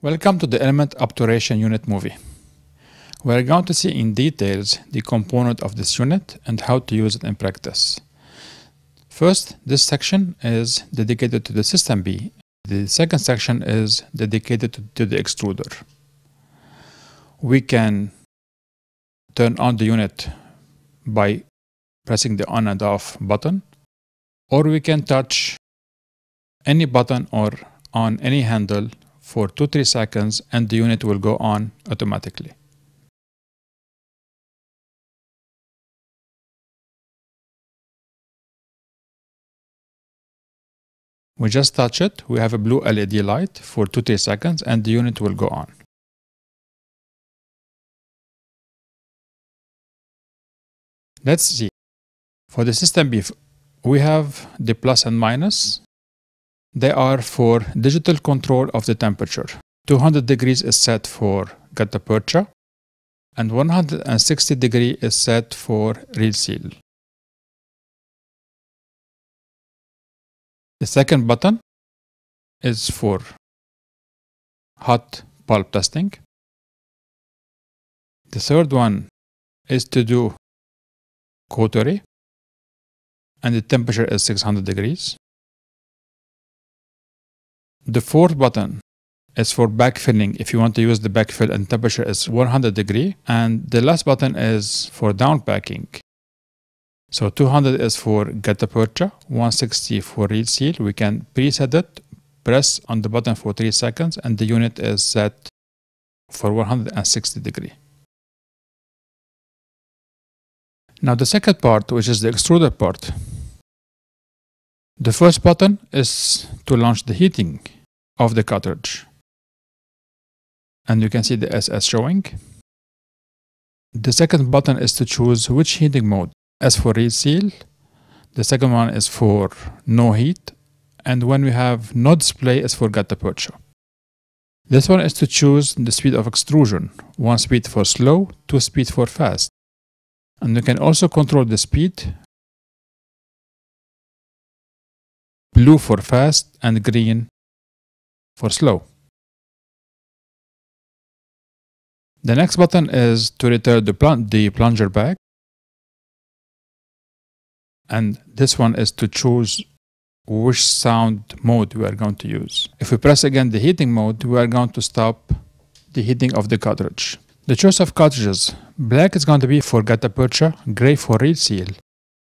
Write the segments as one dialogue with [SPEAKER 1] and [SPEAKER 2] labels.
[SPEAKER 1] Welcome to the Element Obturation Unit movie. We are going to see in details the component of this unit and how to use it in practice. First, this section is dedicated to the system B. The second section is dedicated to, to the extruder. We can turn on the unit by pressing the on and off button, or we can touch any button or on any handle for 2-3 seconds and the unit will go on automatically. We just touch it, we have a blue LED light for 2-3 seconds and the unit will go on. Let's see. For the system B, we have the plus and minus they are for digital control of the temperature. 200 degrees is set for gutta-percha and 160 degree is set for RealSeal. The second button is for hot pulp testing. The third one is to do cautery and the temperature is 600 degrees. The fourth button is for backfilling if you want to use the backfill and temperature is 100 degree and the last button is for downpacking. So 200 is for gutta-percha, 160 for RealSeal. We can preset it, press on the button for 3 seconds and the unit is set for 160 degree. Now the second part, which is the extruder part. The first button is to launch the heating of the cartridge. And you can see the SS showing. The second button is to choose which heating mode. As for RealSeal, the second one is for no heat, and when we have no display is for gutta-percha. This one is to choose the speed of extrusion, one speed for slow, two speed for fast. And you can also control the speed, blue for fast and green for slow. The next button is to return the, the plunger back. And this one is to choose which sound mode we are going to use. If we press again the heating mode, we are going to stop the heating of the cartridge. The choice of cartridges. Black is going to be for gutta-percha, gray for RealSeal,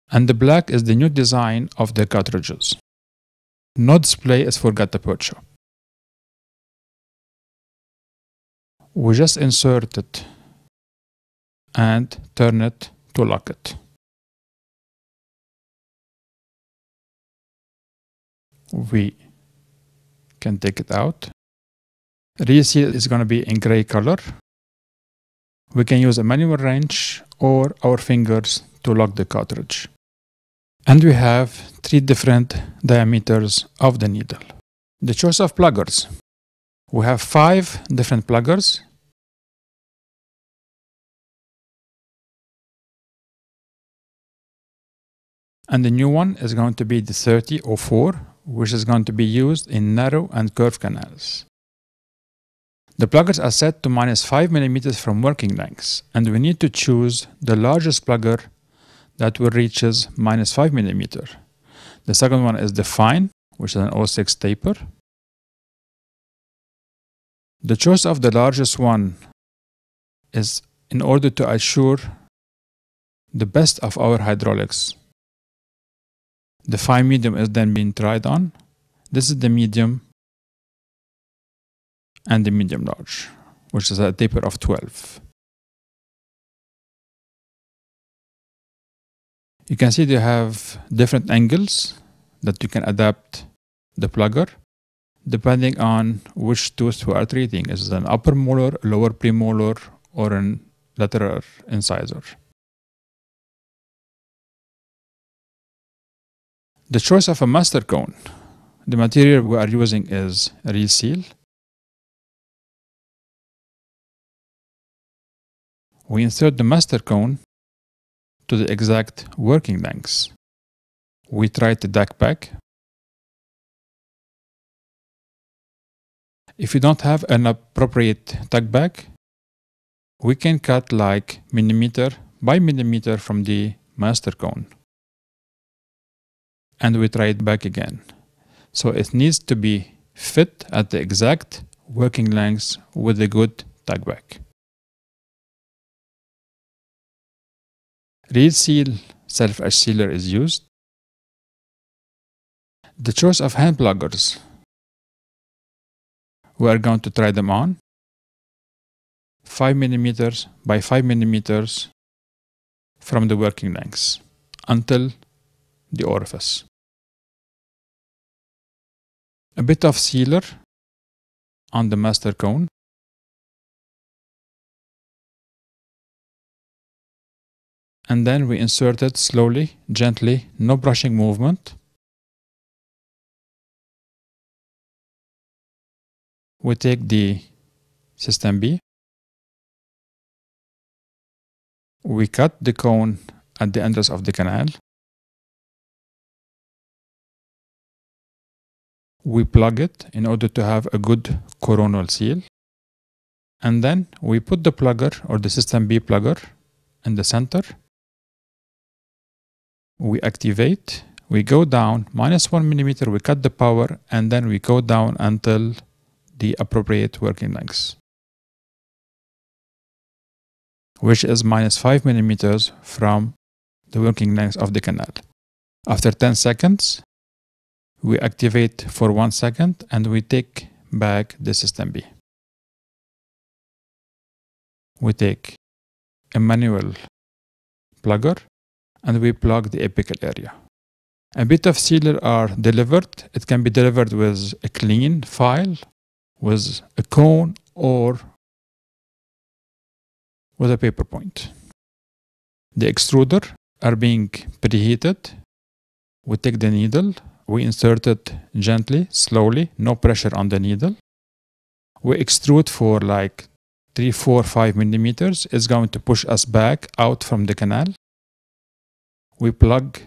[SPEAKER 1] and the black is the new design of the cartridges. No display is for gutta-percha. We just insert it and turn it to lock it. We can take it out. Real seal is going to be in gray color. We can use a manual wrench or our fingers to lock the cartridge. And we have three different diameters of the needle. The choice of pluggers. We have five different pluggers And the new one is going to be the 3004, which is going to be used in narrow and curved canals. The pluggers are set to minus 5 millimeters from working lengths, and we need to choose the largest plugger that will reaches minus 5 millimeter. The second one is the fine, which is an 06 taper. The choice of the largest one is in order to assure the best of our hydraulics the fine medium is then being tried on. This is the medium and the medium large, which is a taper of 12. You can see they have different angles that you can adapt the plugger depending on which tooth we are treating. Is it an upper molar, lower premolar, or an lateral incisor? The choice of a master cone. The material we are using is RealSeal. We insert the master cone to the exact working lengths. We try the tug back. If you don't have an appropriate tug back, we can cut like millimeter by millimeter from the master cone. And we try it back again. So it needs to be fit at the exact working length with a good tug back. Real seal self-etch sealer is used. The choice of hand pluggers. We are going to try them on. 5 millimeters by 5 millimeters from the working length until the orifice. A bit of sealer on the master cone. And then we insert it slowly, gently, no brushing movement. We take the system B. We cut the cone at the entrance of the canal. We plug it in order to have a good coronal seal. And then we put the plugger or the system B plugger in the center. We activate, we go down minus one millimeter, we cut the power, and then we go down until the appropriate working length, which is minus 5 millimeters from the working length of the canal. After 10 seconds, we activate for 1 second and we take back the system B. We take a manual plugger and we plug the apical area. A bit of sealer are delivered. It can be delivered with a clean file with a cone or with a paper point. The extruder are being preheated. We take the needle, we insert it gently, slowly, no pressure on the needle. We extrude for like 3, 4, 5 millimeters. It's going to push us back out from the canal. We plug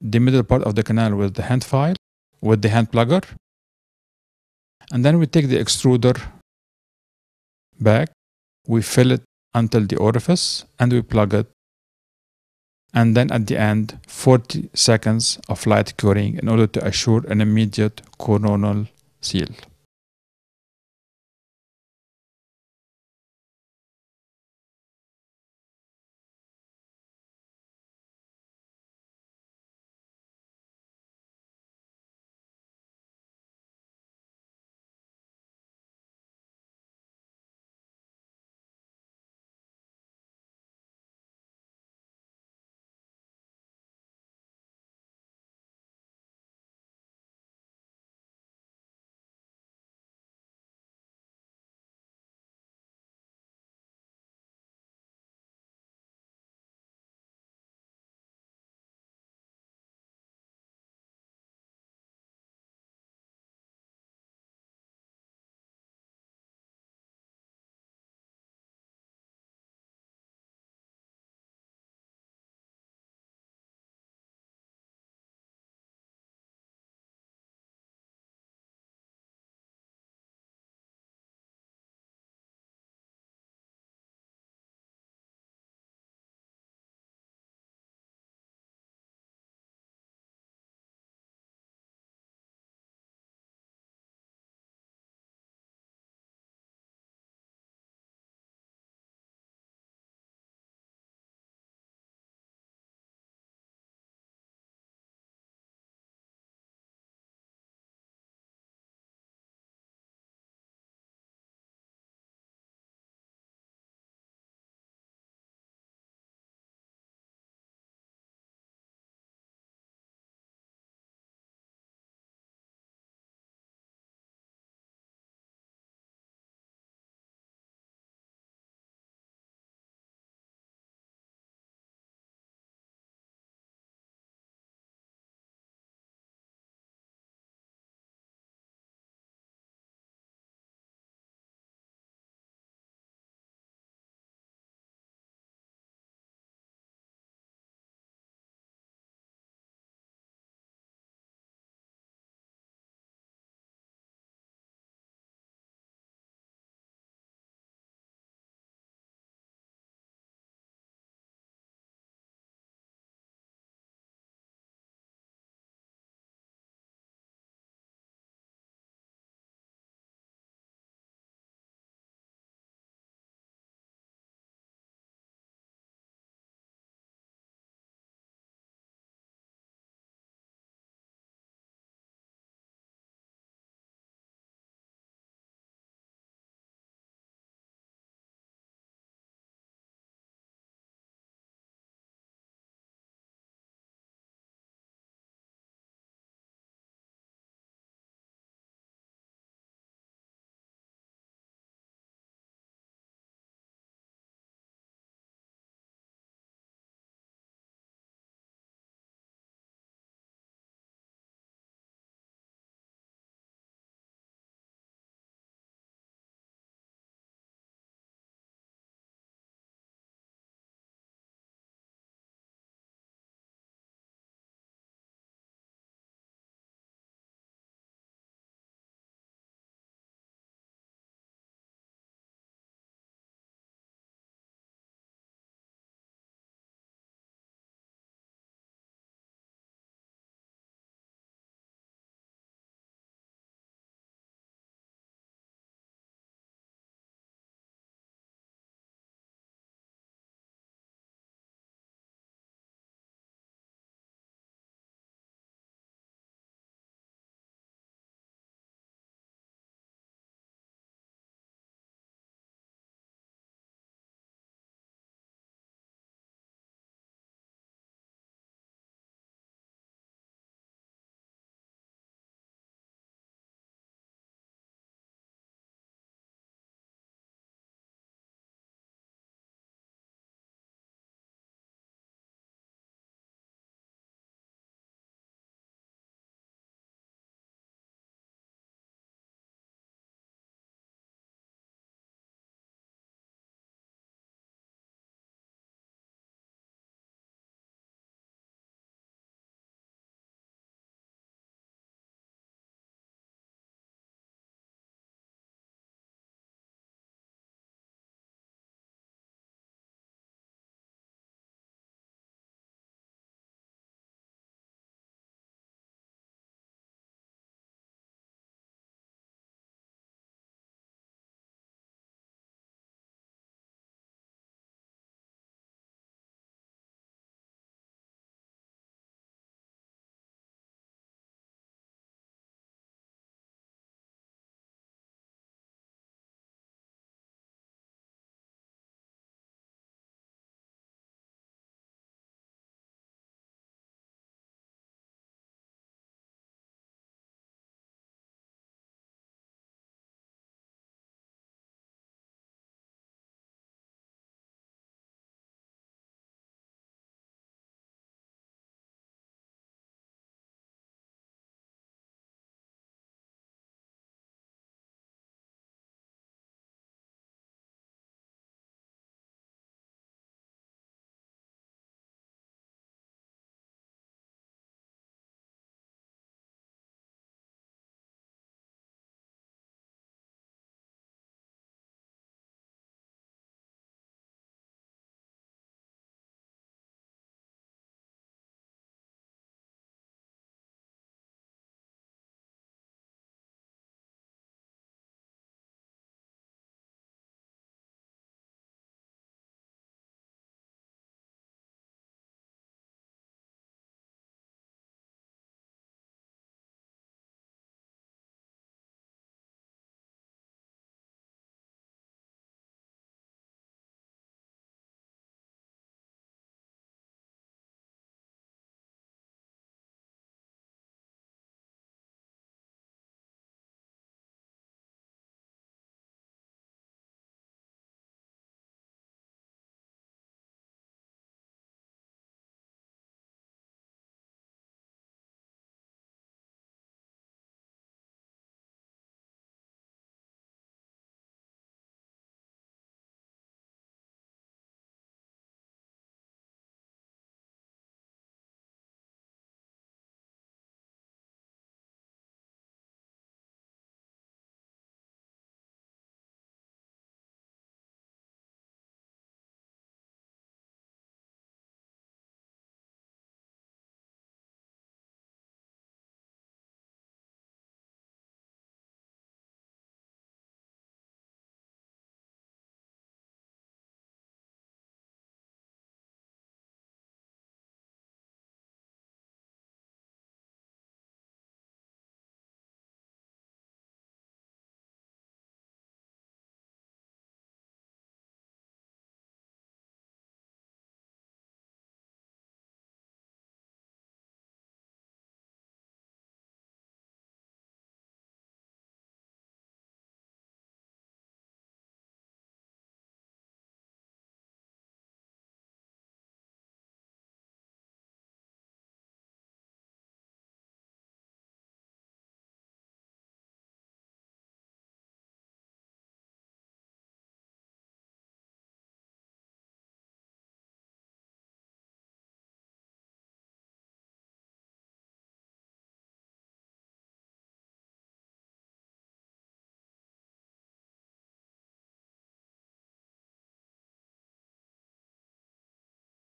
[SPEAKER 1] the middle part of the canal with the hand file, with the hand plugger, and then we take the extruder back, we fill it until the orifice, and we plug it. And then at the end, 40 seconds of light curing in order to assure an immediate coronal seal.